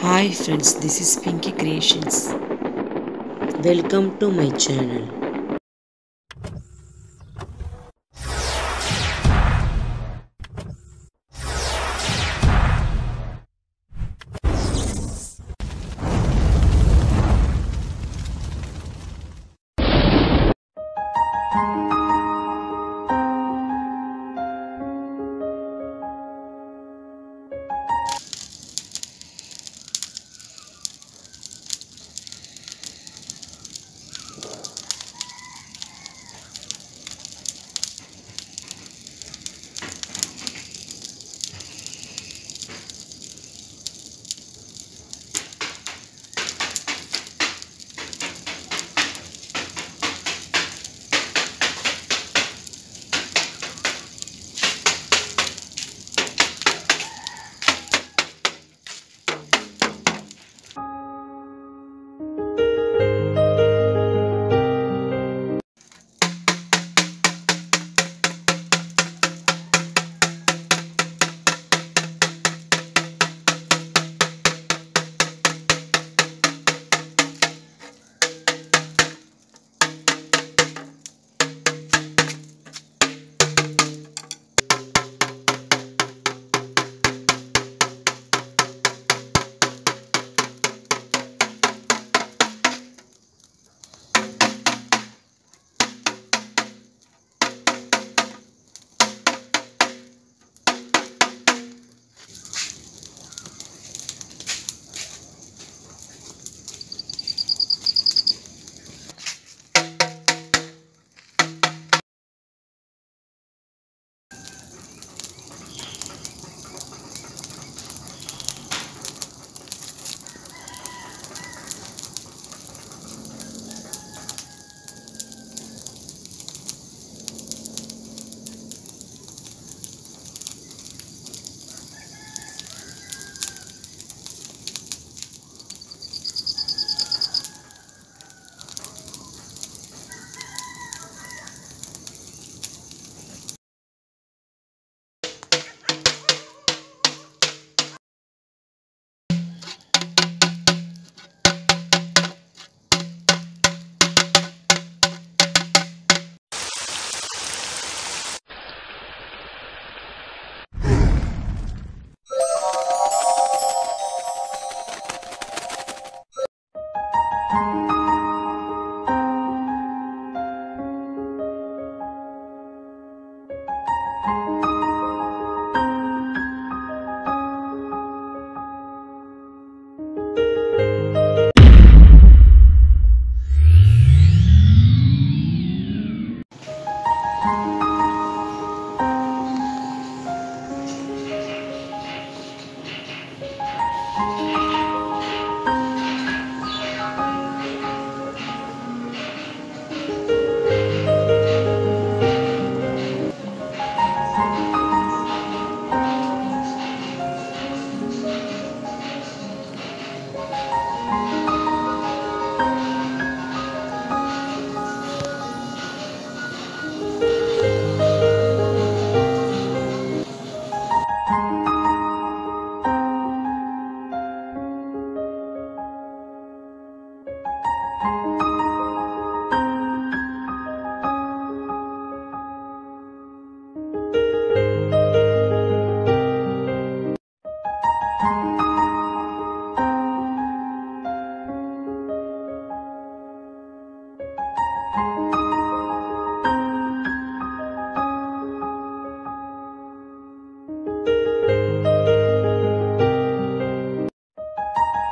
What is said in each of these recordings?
Hi friends, this is Pinky Creations. Welcome to my channel.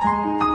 嗯。